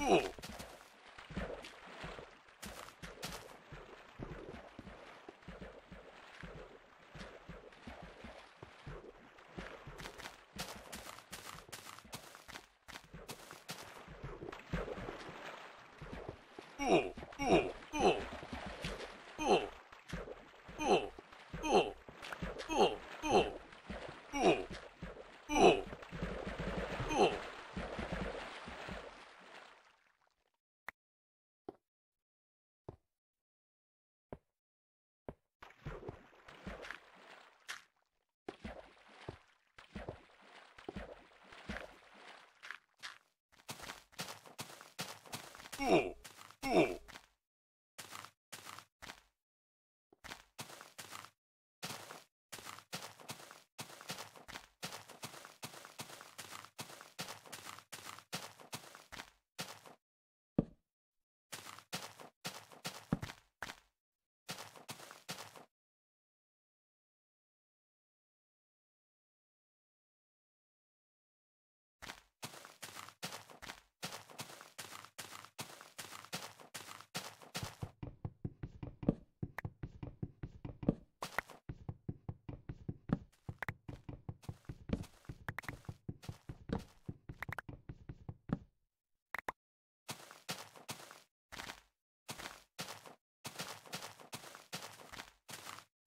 Ooh. Ooh, ooh.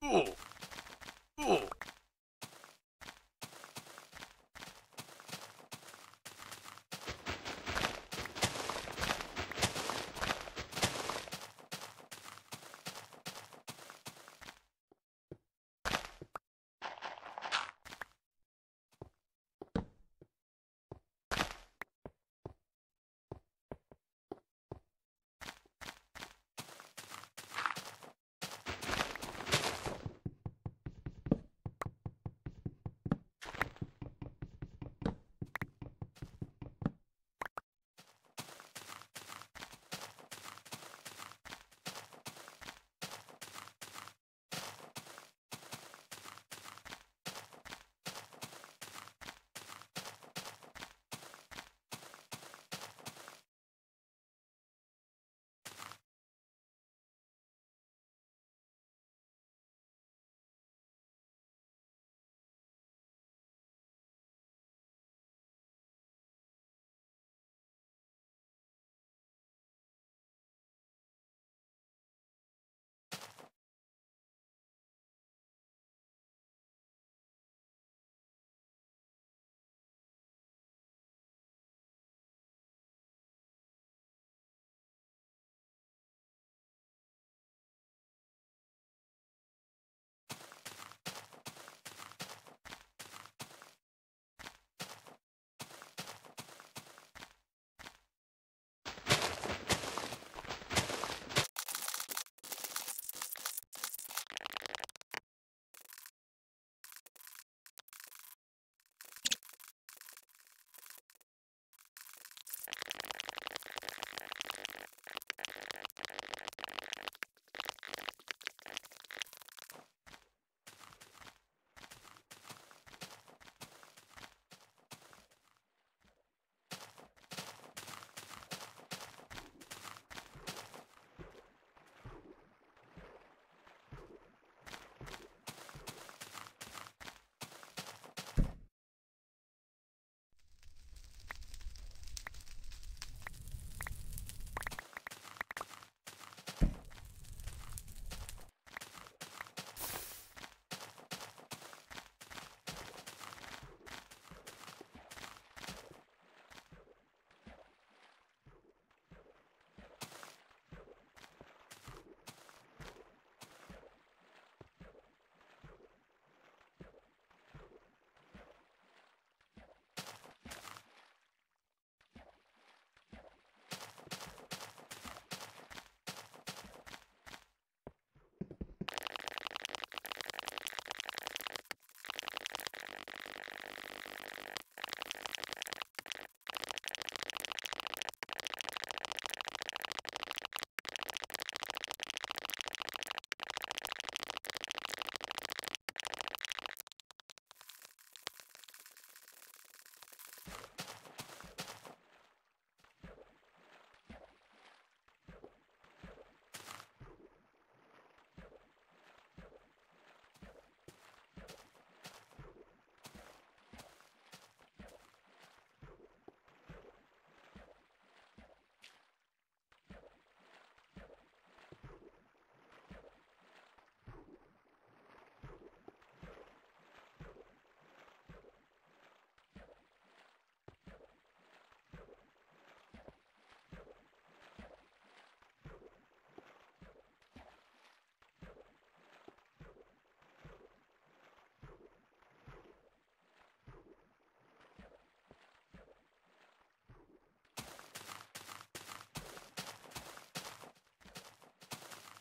Ooh. Ooh.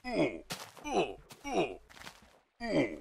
Ooh, ooh, ooh, ooh.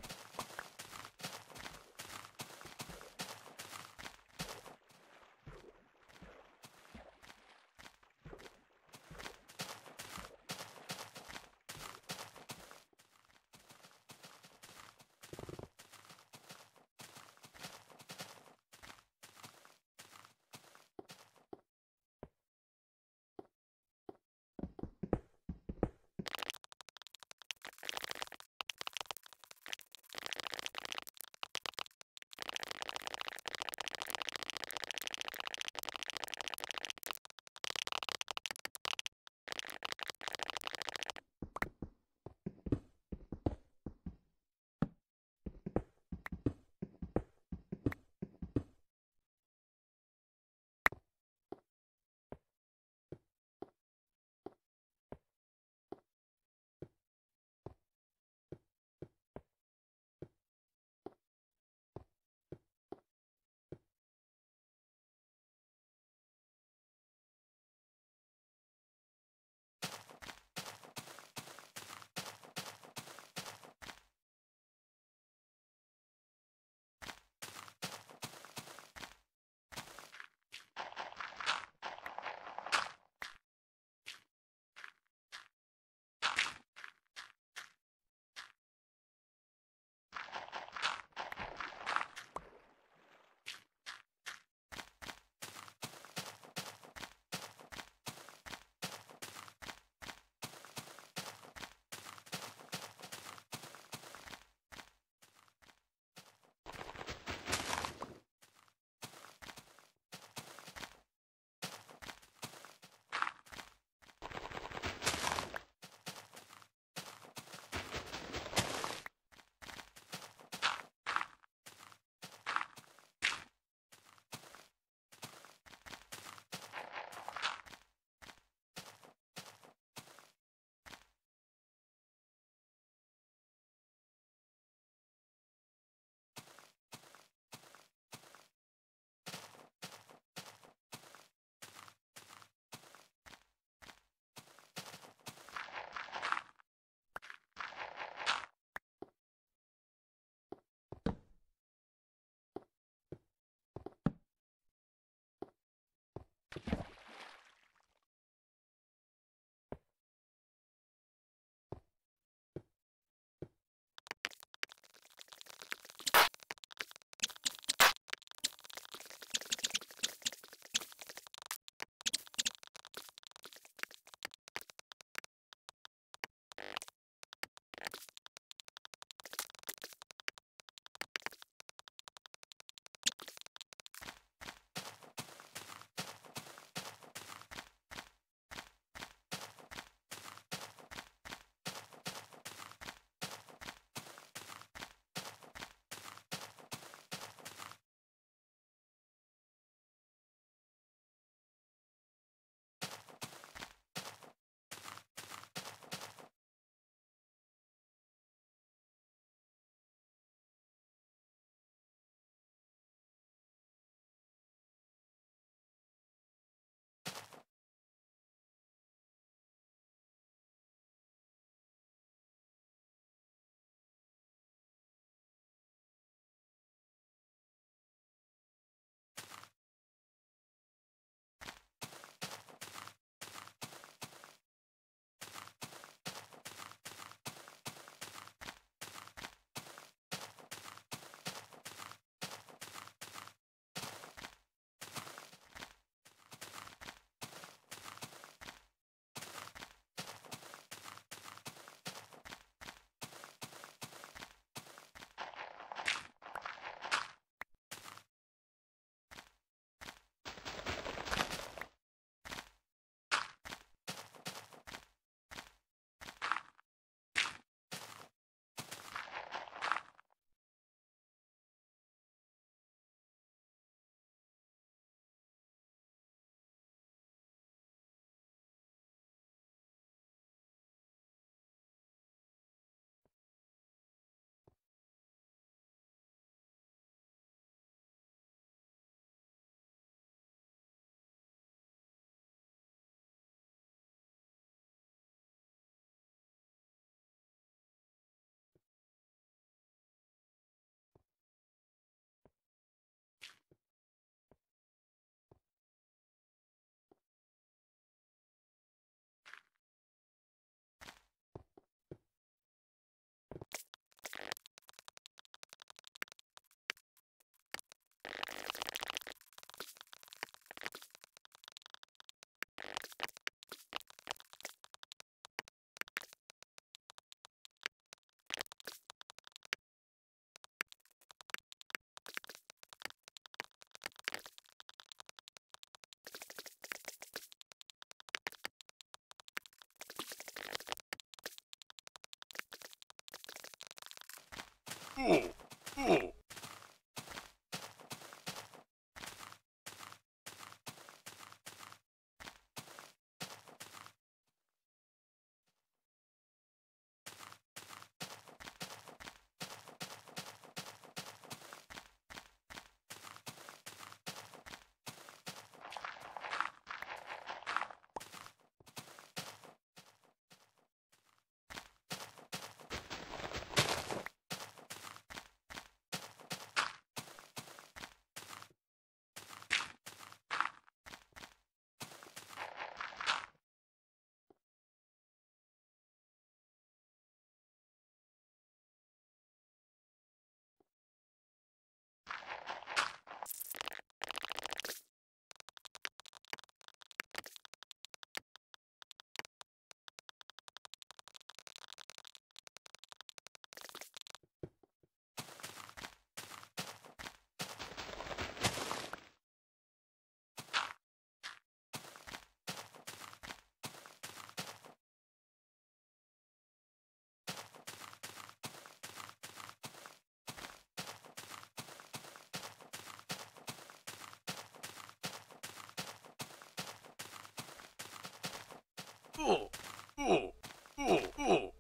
Ooh, ooh. ooh, ooh, ooh, ooh.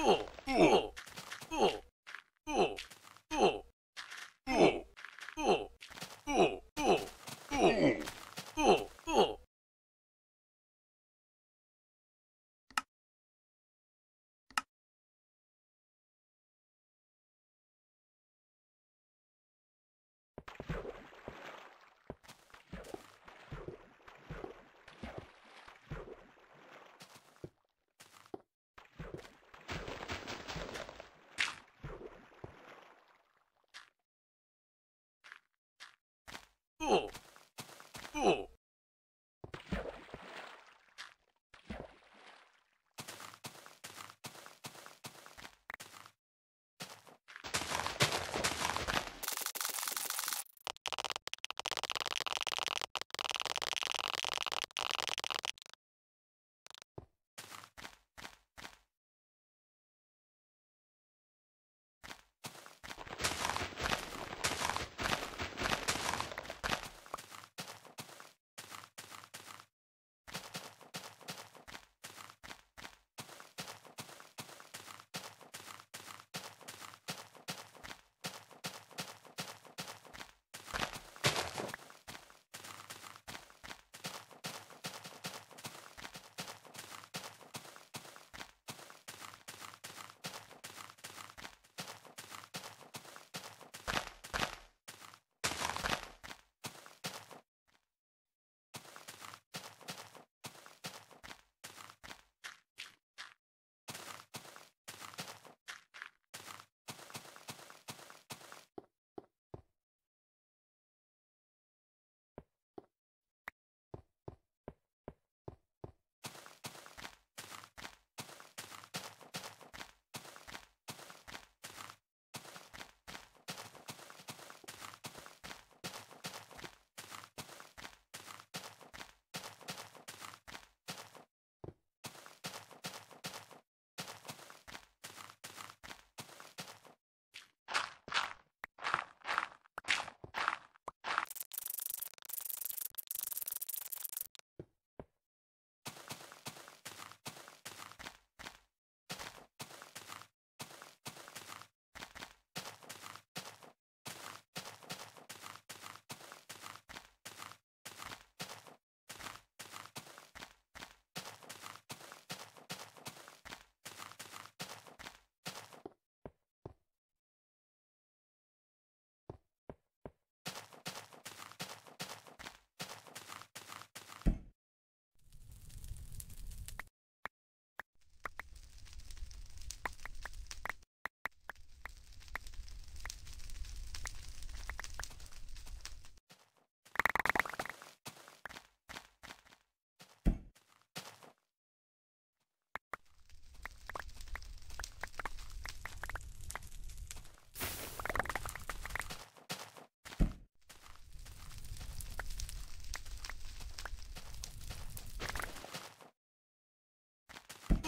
Ooh.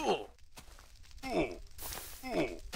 Ooh. Ooh. Ooh.